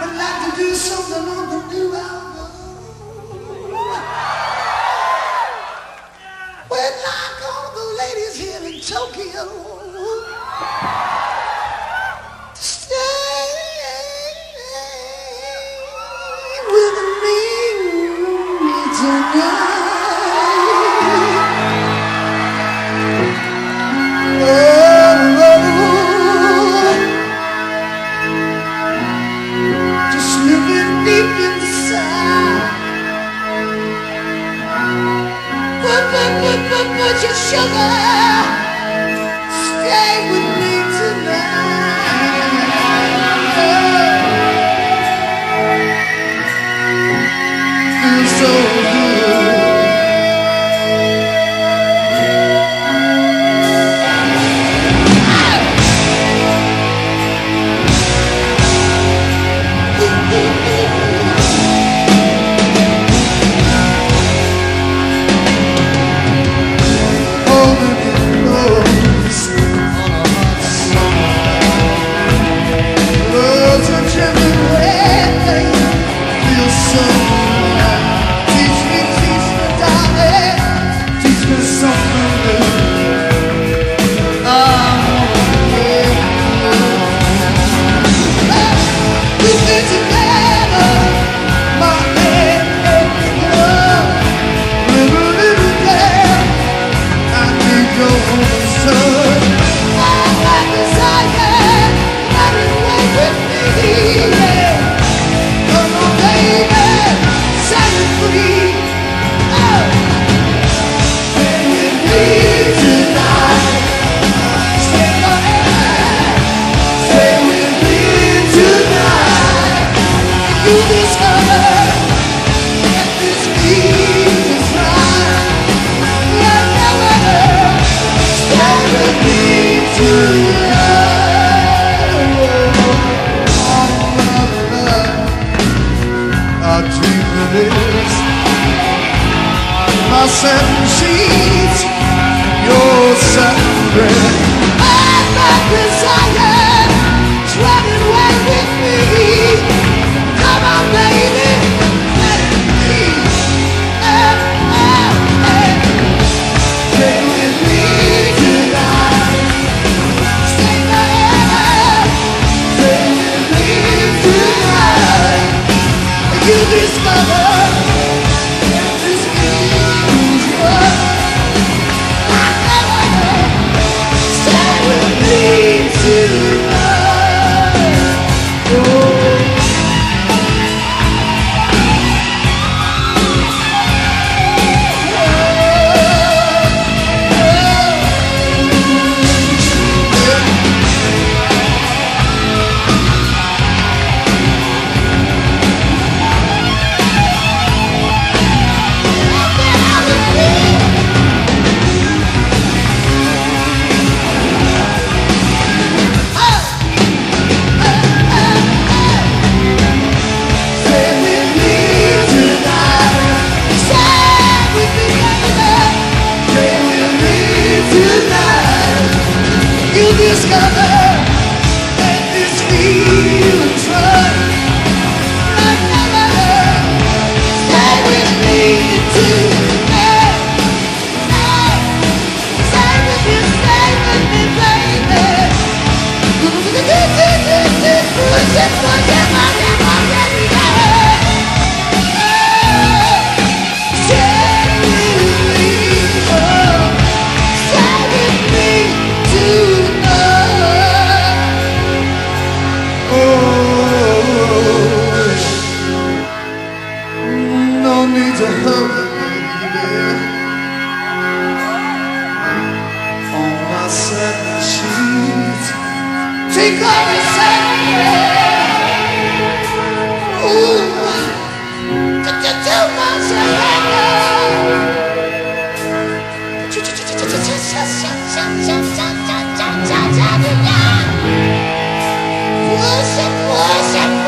Would like to do something on the new album. Like all the ladies here in Tokyo. Stay with me tonight. Put, put, put, put, put your sugar. Stay with me My satin sheets Your satin bread I'm not desired need to hug me, baby On my satin sheets Take all your satin, Ooh you do my? Worship, worship.